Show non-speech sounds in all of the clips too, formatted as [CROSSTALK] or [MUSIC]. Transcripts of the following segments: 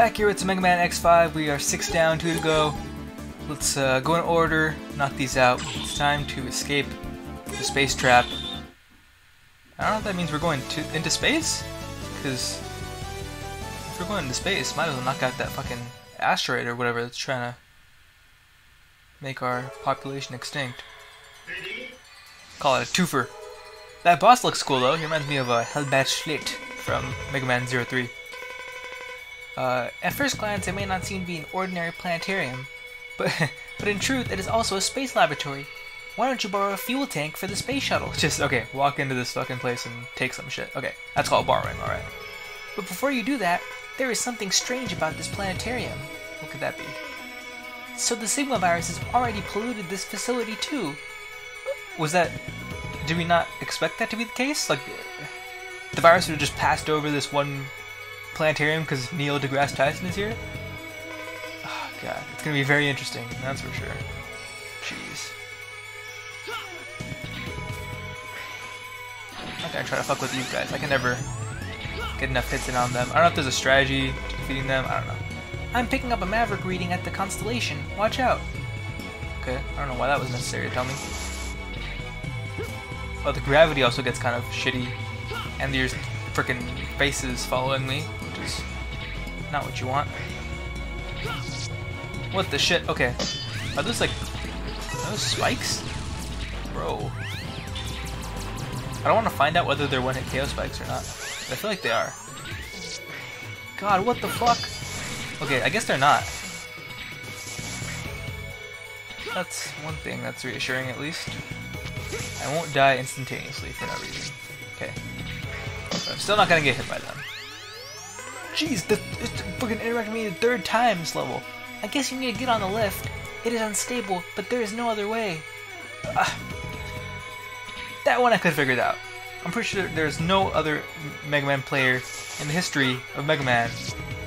Back here with Mega Man X5, we are six down, two to go. Let's uh, go in order, knock these out. It's time to escape the space trap. I don't know if that means we're going to into space, because if we're going into space, might as well knock out that fucking asteroid or whatever that's trying to make our population extinct. Call it a twofer. That boss looks cool though. He reminds me of a uh, Hellbat Schilt from Mega Man 03. Uh, at first glance, it may not seem to be an ordinary planetarium, but [LAUGHS] but in truth, it is also a space laboratory. Why don't you borrow a fuel tank for the space shuttle? Just okay, walk into this fucking place and take some shit. Okay, that's called borrowing, all right. But before you do that, there is something strange about this planetarium. What could that be? So the Sigma virus has already polluted this facility too. Was that? Did we not expect that to be the case? Like, the virus would have just passed over this one planetarium because Neil deGrasse Tyson is here? Oh, God. It's going to be very interesting, that's for sure. Jeez. I'm not to try to fuck with these guys. I can never get enough hits in on them. I don't know if there's a strategy to defeating them. I don't know. I'm picking up a Maverick reading at the Constellation. Watch out. Okay, I don't know why that was necessary to tell me. But the gravity also gets kind of shitty. And there's freaking faces following me not what you want. What the shit? Okay. Are those like... Are those spikes? Bro. I don't want to find out whether they're one-hit KO spikes or not. I feel like they are. God, what the fuck? Okay, I guess they're not. That's one thing that's reassuring at least. I won't die instantaneously for no reason. Okay. But I'm still not gonna get hit by them. Jeez, the, it's fucking interacting me the third time this level. I guess you need to get on the lift. It is unstable, but there is no other way. Uh, that one I could have figured out. I'm pretty sure there's no other Mega Man player in the history of Mega Man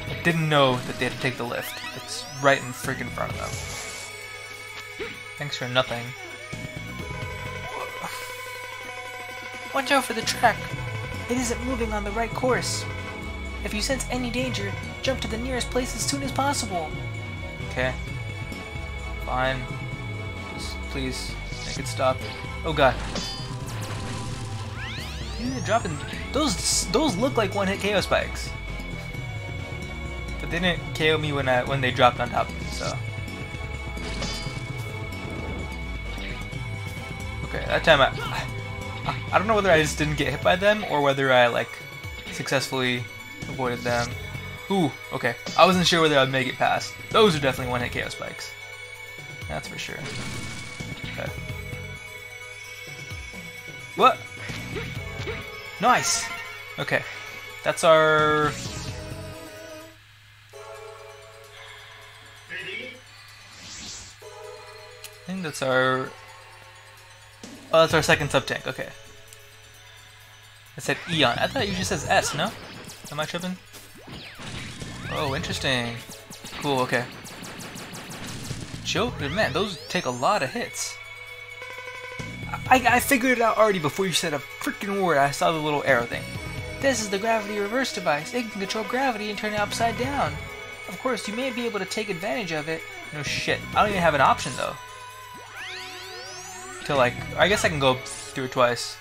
that didn't know that they had to take the lift. It's right in freaking front of them. Thanks for nothing. Watch out for the track. It isn't moving on the right course. If you sense any danger, jump to the nearest place as soon as possible. Okay. Fine. Just please make it stop. Oh god. They're dropping those those look like one hit KO spikes. But they didn't KO me when I when they dropped on top of me, so. Okay, that time I, I I don't know whether I just didn't get hit by them or whether I like successfully Avoided them. Ooh, okay. I wasn't sure whether I'd make it past. Those are definitely one-hit KO spikes. That's for sure. Okay. What? Nice! Okay. That's our... I think that's our... Oh, that's our second sub-tank, okay. It said Eon. I thought it usually says S, no? Am I tripping? Oh, interesting. Cool, okay. Joke, man, those take a lot of hits. I, I figured it out already before you said a freaking word. I saw the little arrow thing. This is the gravity reverse device. It can control gravity and turn it upside down. Of course, you may be able to take advantage of it. No shit. I don't even have an option though. To like, I guess I can go through it twice.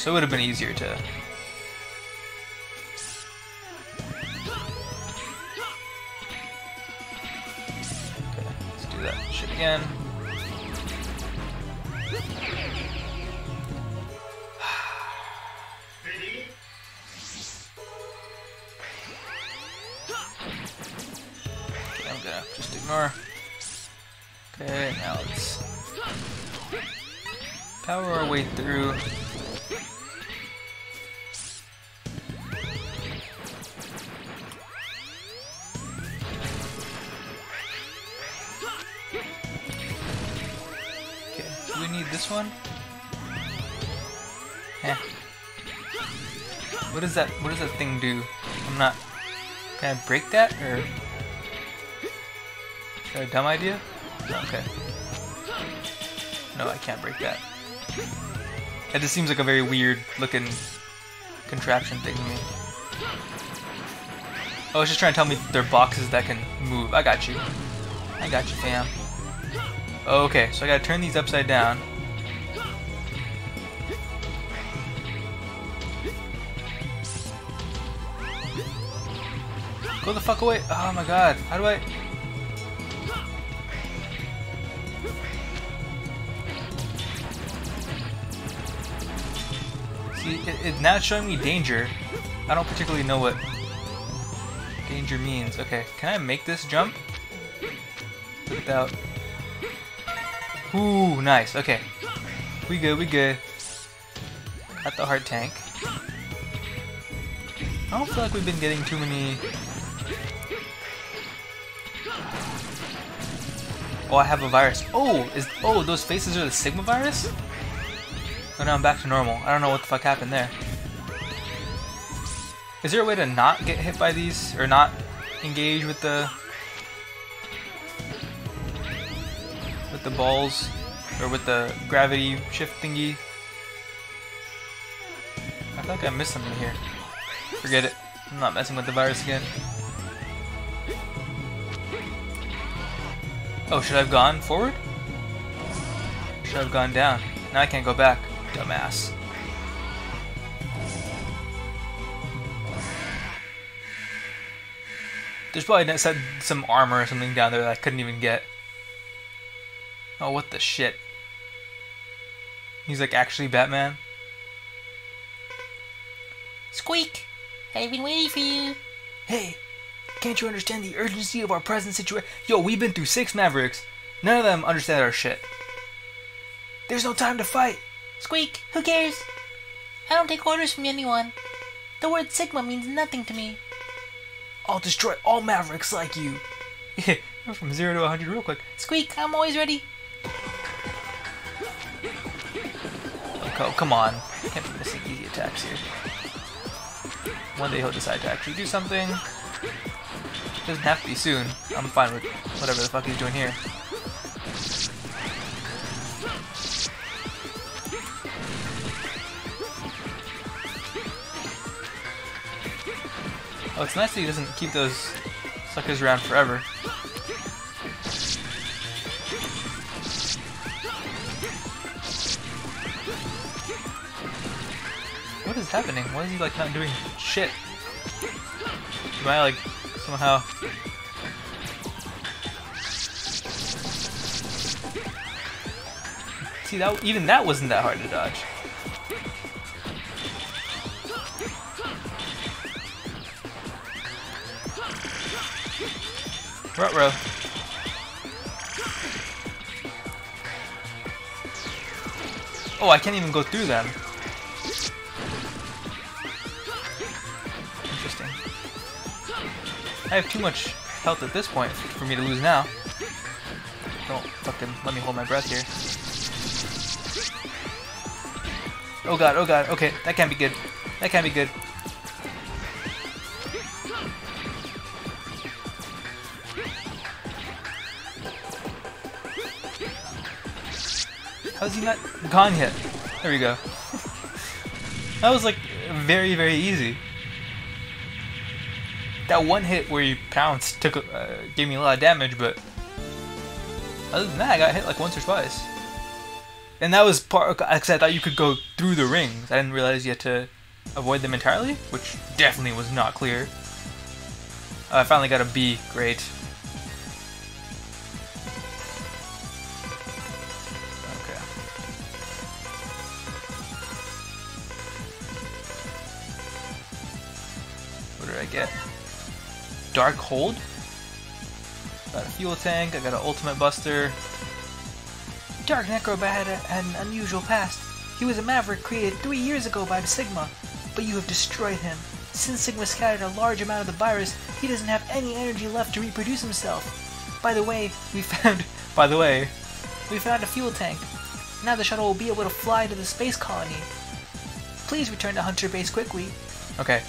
So it would have been easier to... Okay, let's do that shit again. okay, I'm gonna just ignore. Okay, now let's power our way through. This one? Eh. What does that what does that thing do? I'm not can I break that or is that a dumb idea? Okay. No, I can't break that. It just seems like a very weird looking contraption thing to me. Oh, it's just trying to tell me they're boxes that can move. I got you. I got you, fam. Okay, so I gotta turn these upside down. Go the fuck away! Oh my god, how do I... See, it, it, now it's showing me danger. I don't particularly know what danger means. Okay, can I make this jump? Without... Ooh, nice. Okay. We good, we good. At the heart tank. I don't feel like we've been getting too many... Oh, I have a virus. Oh, is oh those faces are the Sigma virus? Oh, now I'm back to normal. I don't know what the fuck happened there. Is there a way to not get hit by these? Or not engage with the... With the balls? Or with the gravity shift thingy? I feel like I missed something here. Forget it. I'm not messing with the virus again. Oh, should I have gone forward? Should I have gone down? Now I can't go back. Dumbass. There's probably some armor or something down there that I couldn't even get. Oh, what the shit. He's like actually Batman. Squeak! I've been waiting for you. Hey, can't you understand the urgency of our present situation? Yo, we've been through six Mavericks. None of them understand our shit. There's no time to fight. Squeak, who cares? I don't take orders from anyone. The word Sigma means nothing to me. I'll destroy all Mavericks like you. [LAUGHS] Yeah, from 0 to 100 real quick. Squeak, I'm always ready. Oh, come on. Can't be missing easy attacks here. One day he'll decide to actually do something. Doesn't have to be soon. I'm fine with whatever the fuck he's doing here. Oh, it's nice that he doesn't keep those suckers around forever. What is happening? Why is he like not doing shit? Am I like somehow See that even that wasn't that hard to dodge. Ruh-roh. Oh, I can't even go through them. I have too much health at this point for me to lose now. Don't fucking let me hold my breath here. Oh god, oh god, okay, that can't be good. That can't be good. How's he not gone yet? There we go. [LAUGHS] that was like very, very easy. That one hit where he pounced took uh, gave me a lot of damage, but other than that, I got hit like once or twice. And that was part because I thought you could go through the rings. I didn't realize you had to avoid them entirely, which definitely was not clear. Uh, I finally got a B. Great. Okay. What did I get? Dark Hold? Got a fuel tank, I got an ultimate buster. Dark Necrobat had, an unusual past. He was a maverick created three years ago by Sigma, but you have destroyed him. Since Sigma scattered a large amount of the virus, he doesn't have any energy left to reproduce himself. By the way, we [LAUGHS] found by the way, we found a fuel tank. Now the shuttle will be able to fly to the space colony. Please return to Hunter Base quickly. Okay,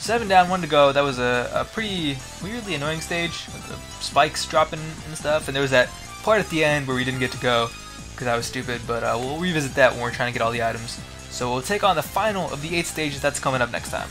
Seven down, one to go. That was a, a pretty weirdly annoying stage with the spikes dropping and stuff. And there was that part at the end where we didn't get to go because I was stupid. But uh, we'll revisit that when we're trying to get all the items. So we'll take on the final of the eight stages that's coming up next time.